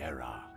Sierra.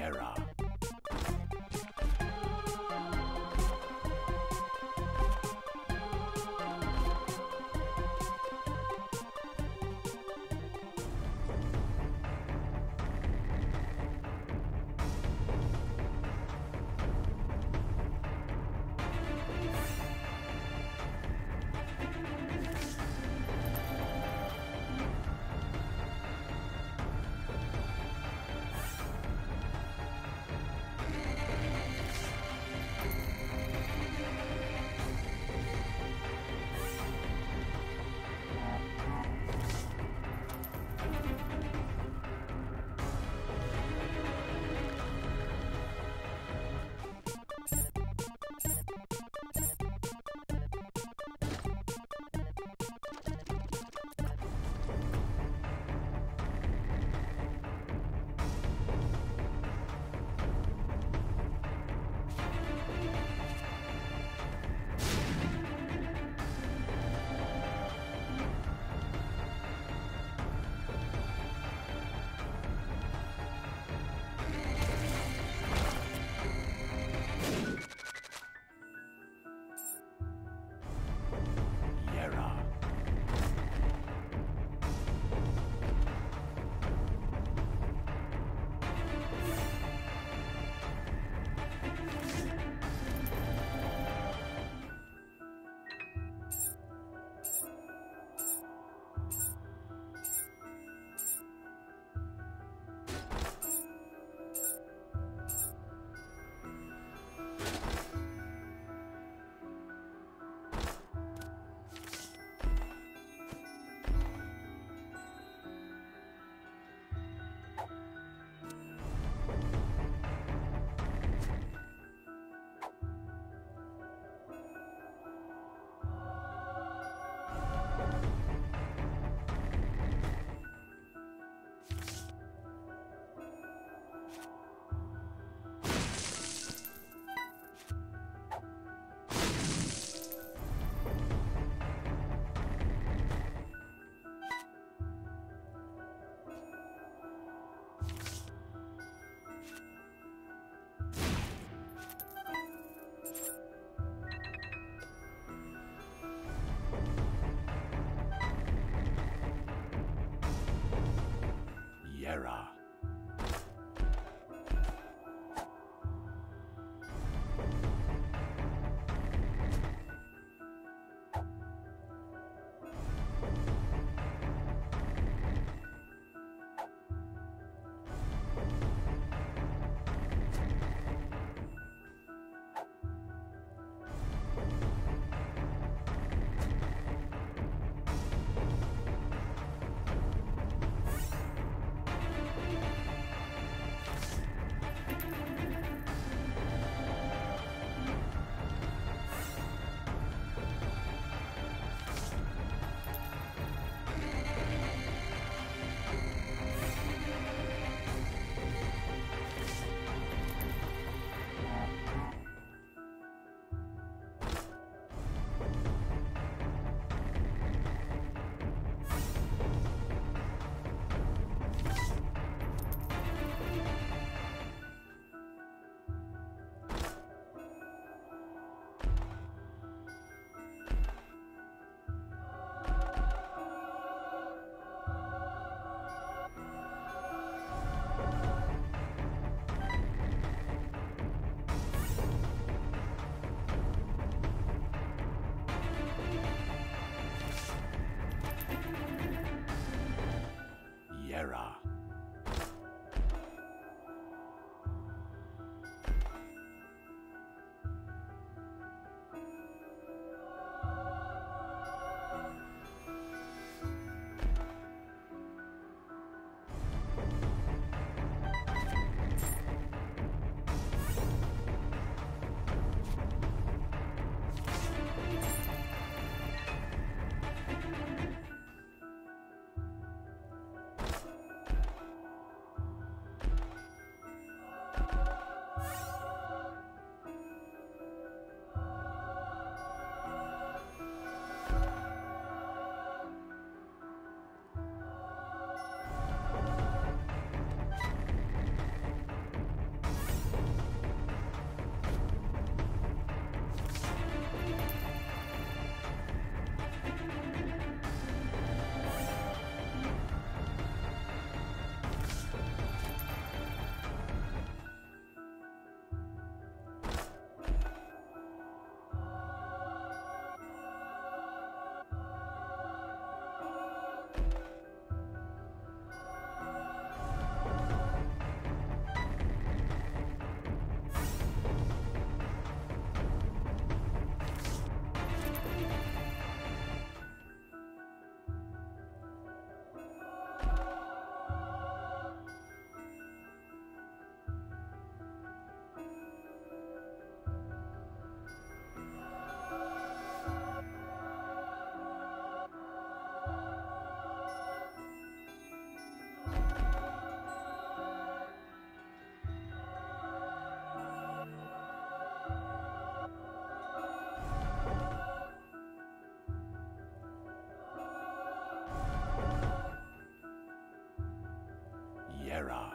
Yera. Yera.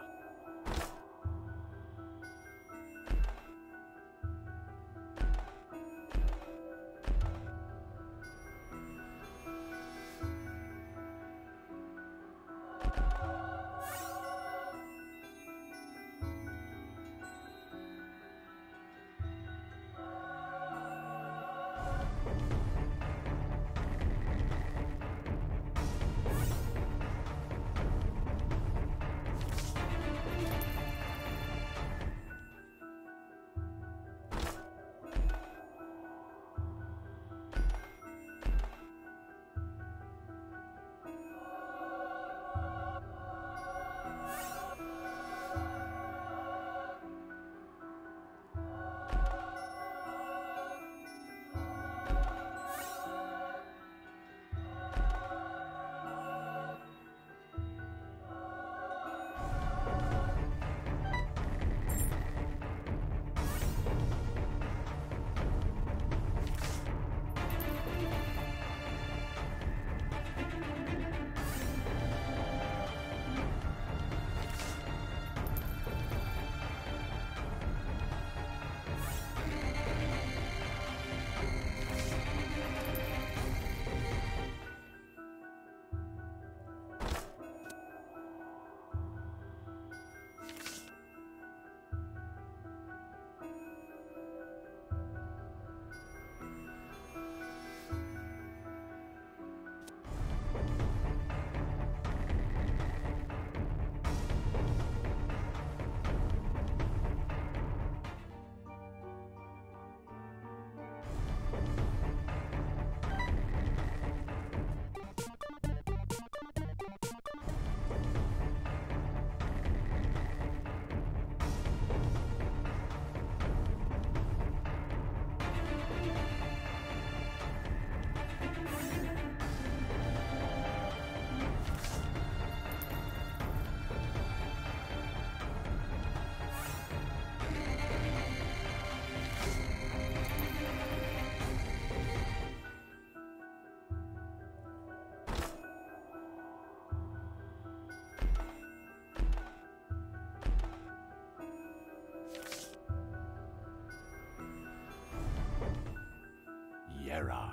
Yera.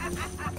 Ha ha ha!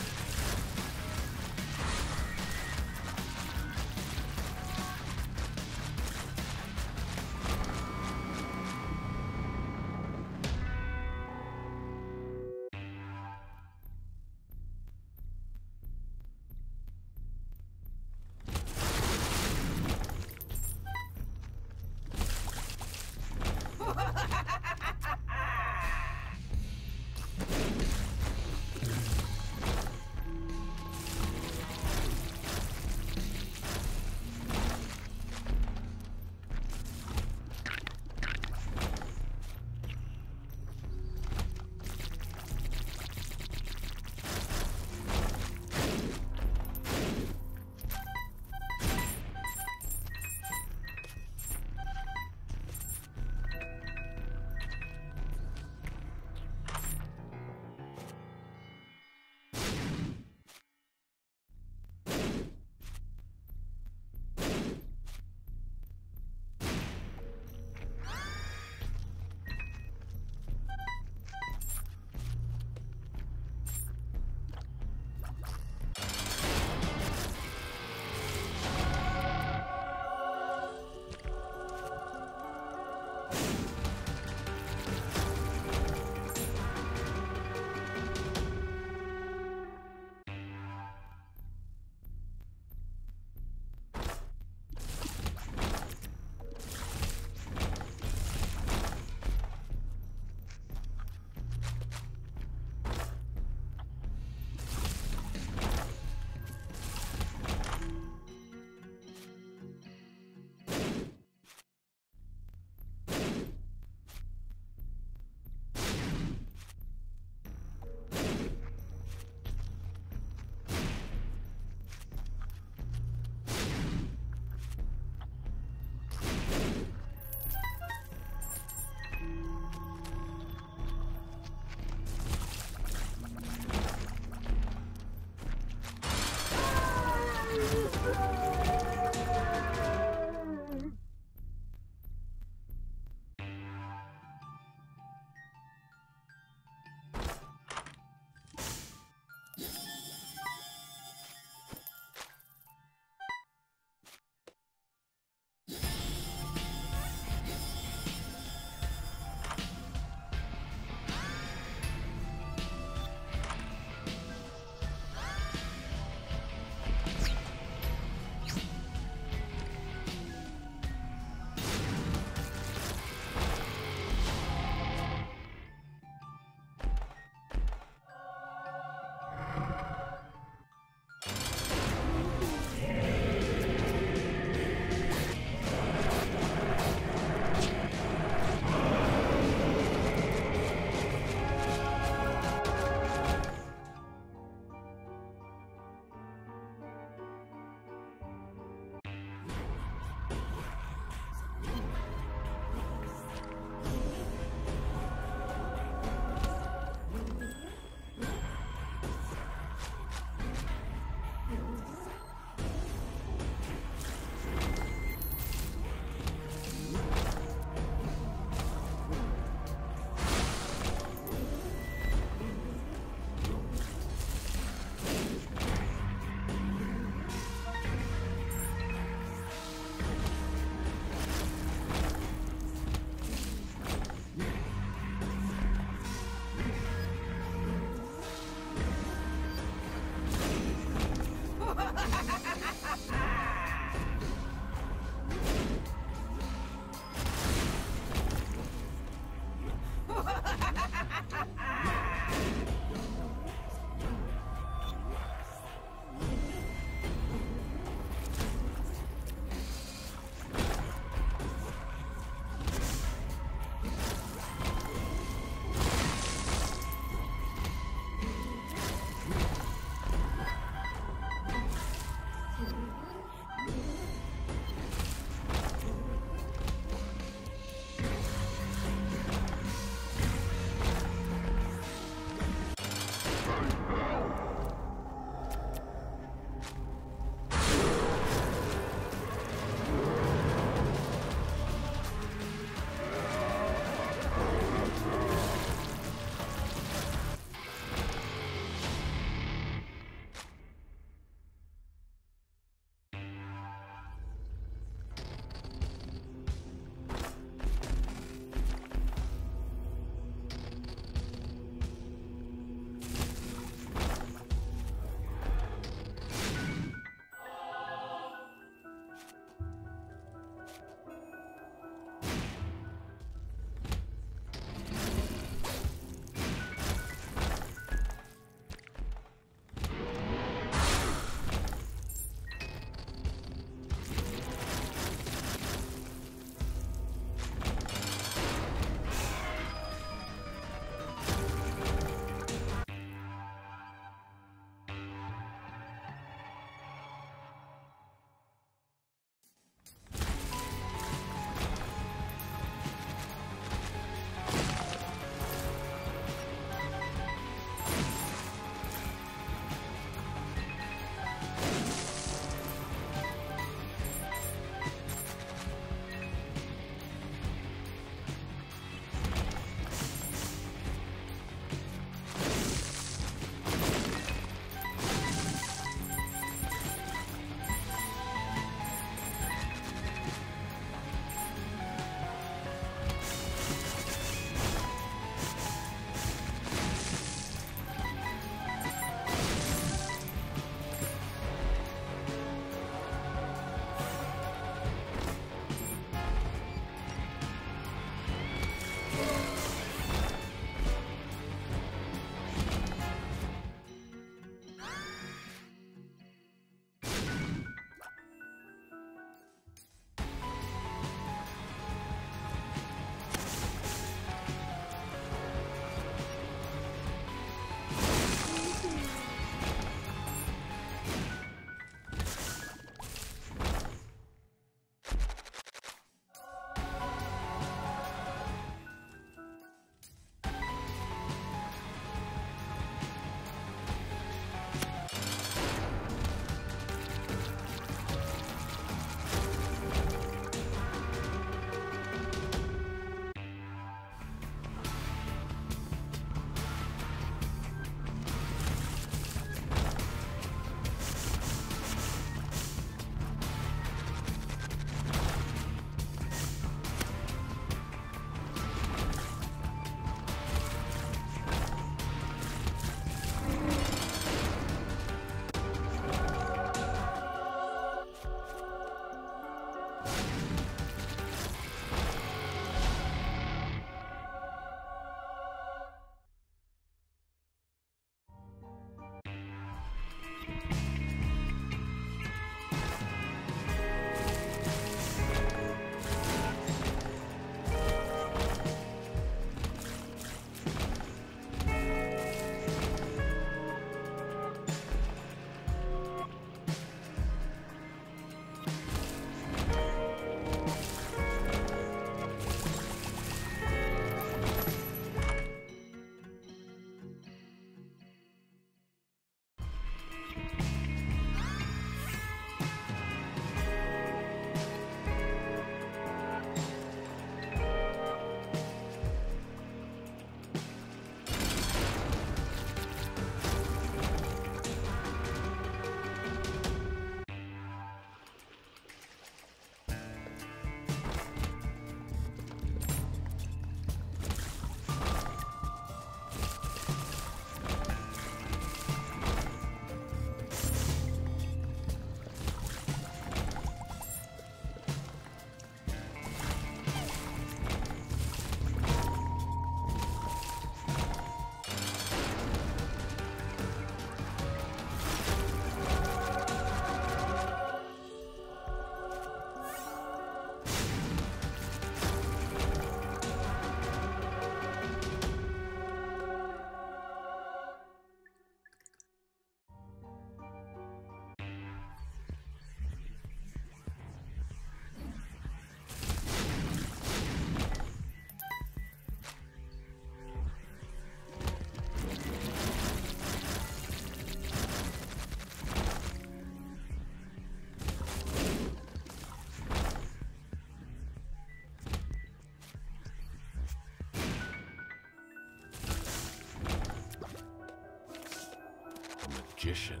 Magician.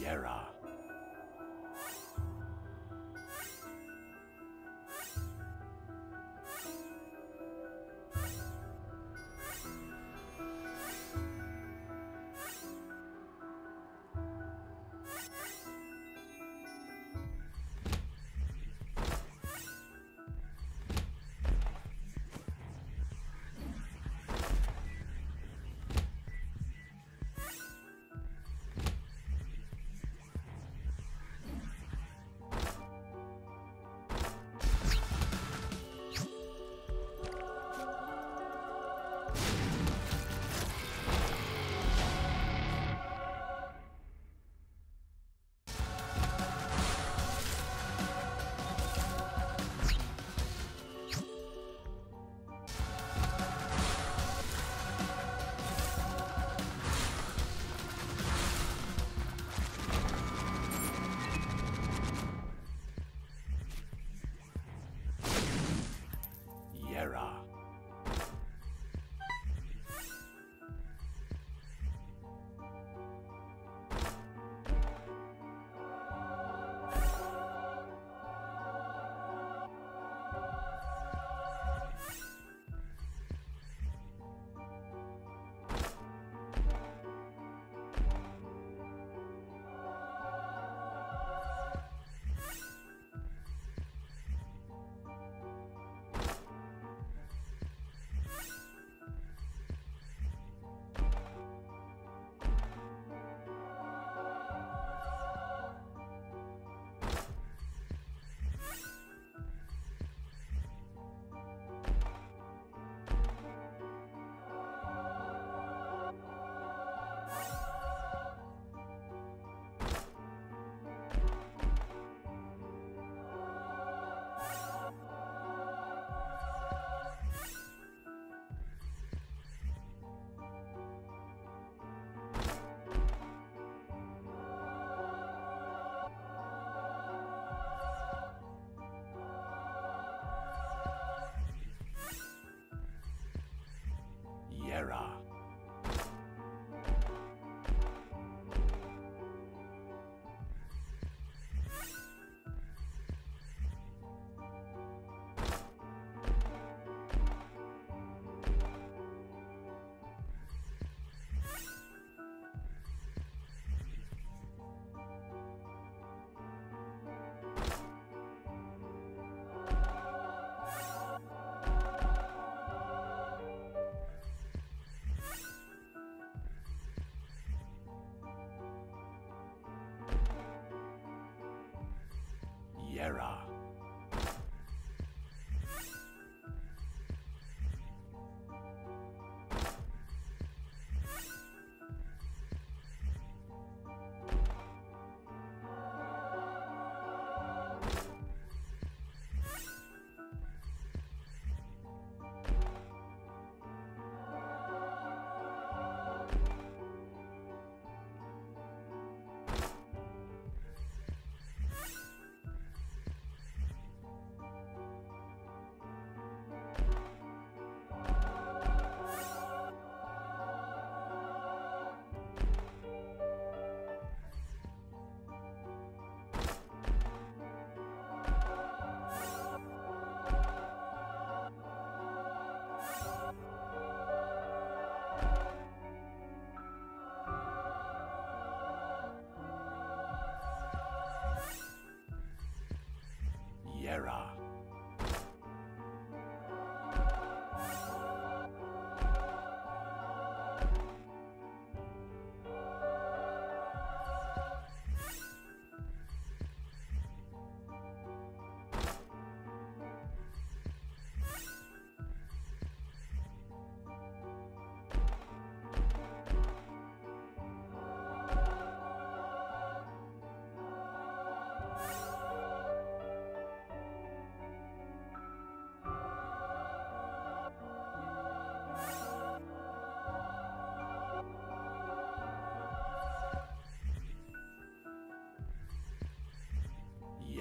Yera. Yera. Yera.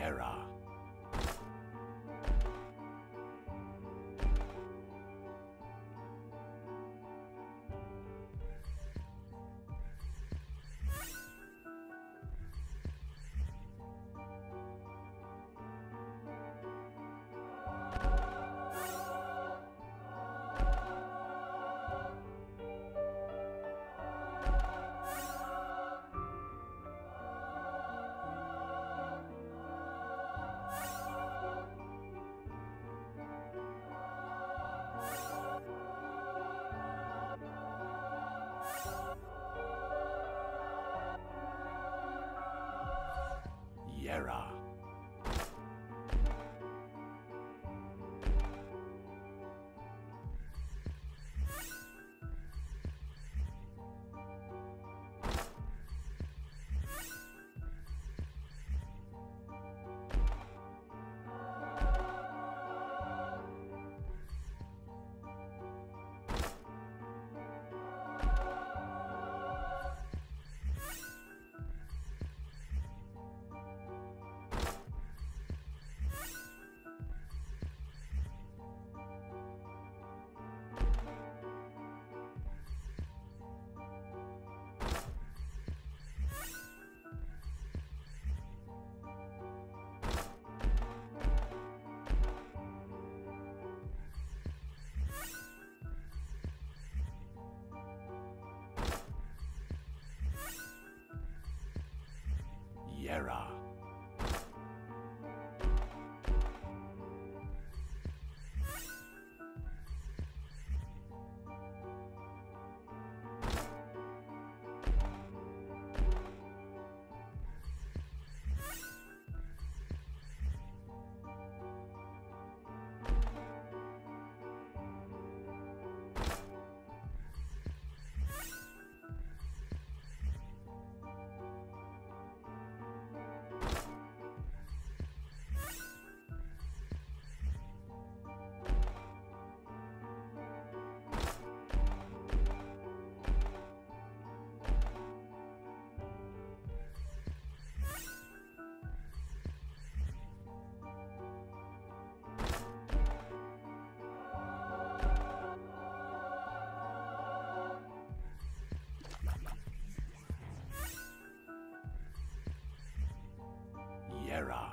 Yera. Sarah. Terra.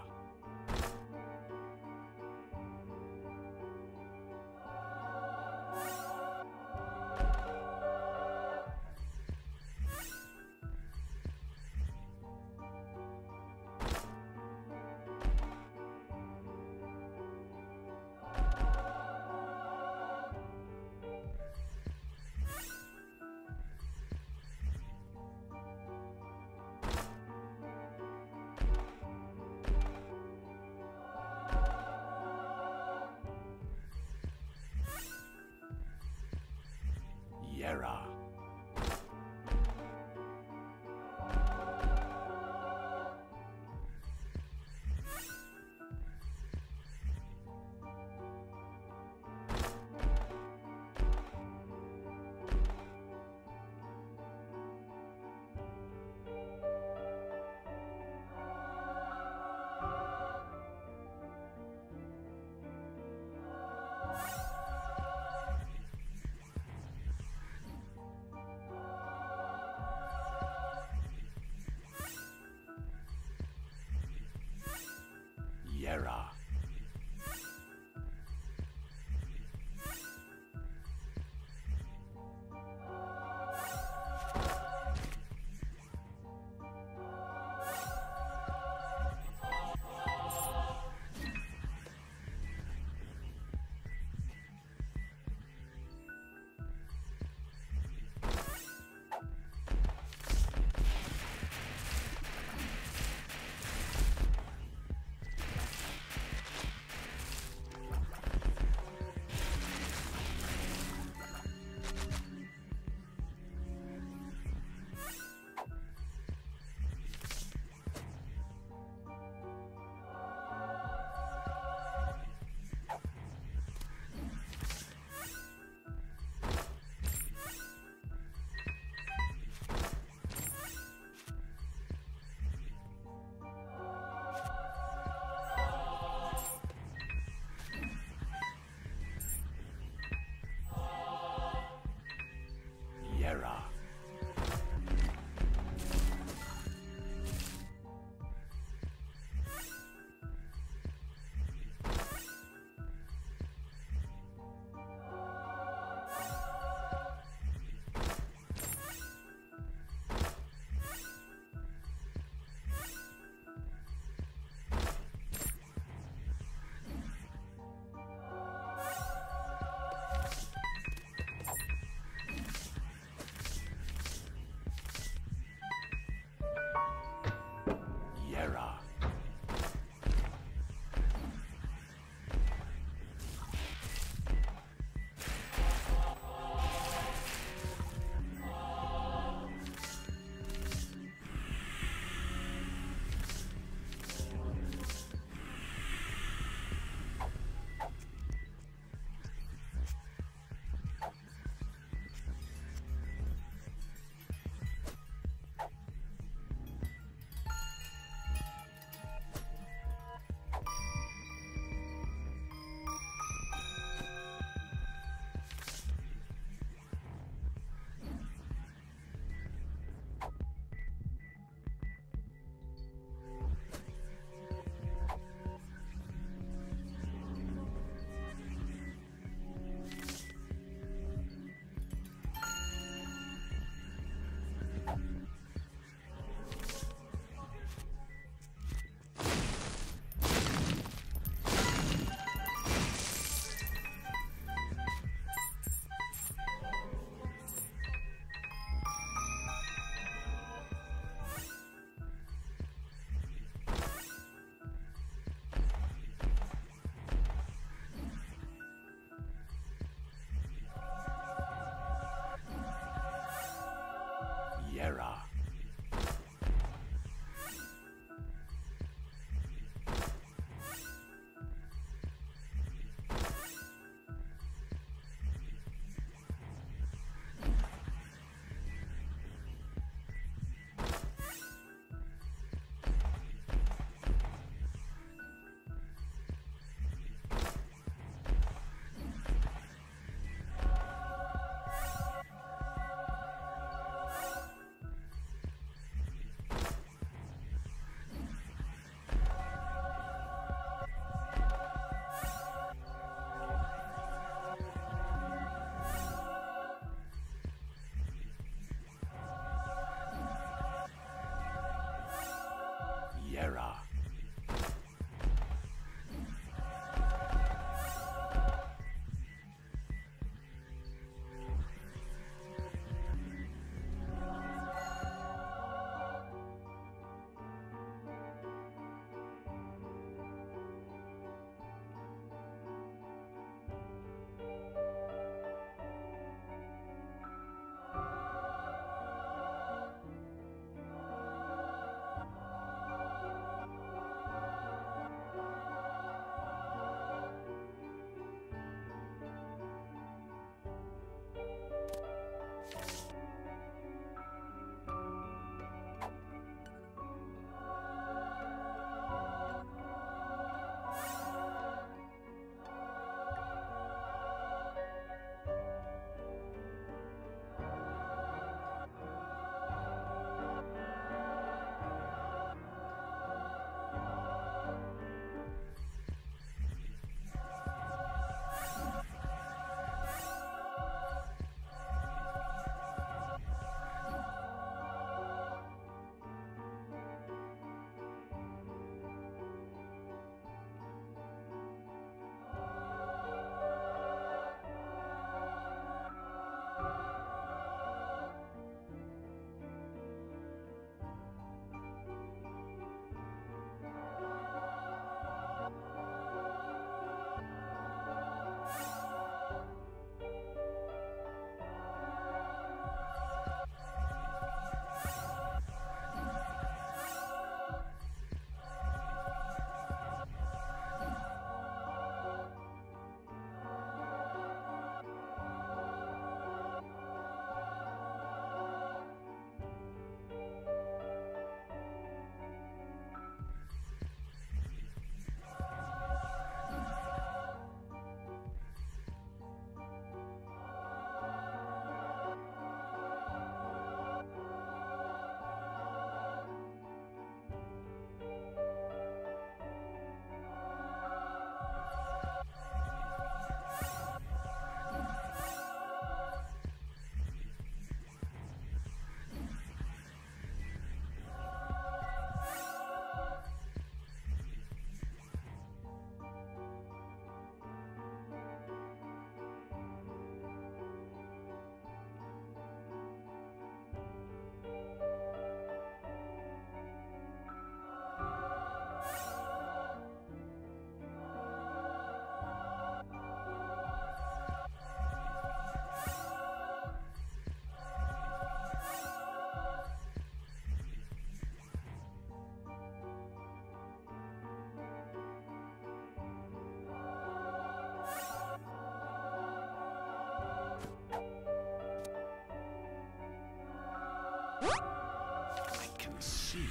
See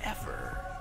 forever.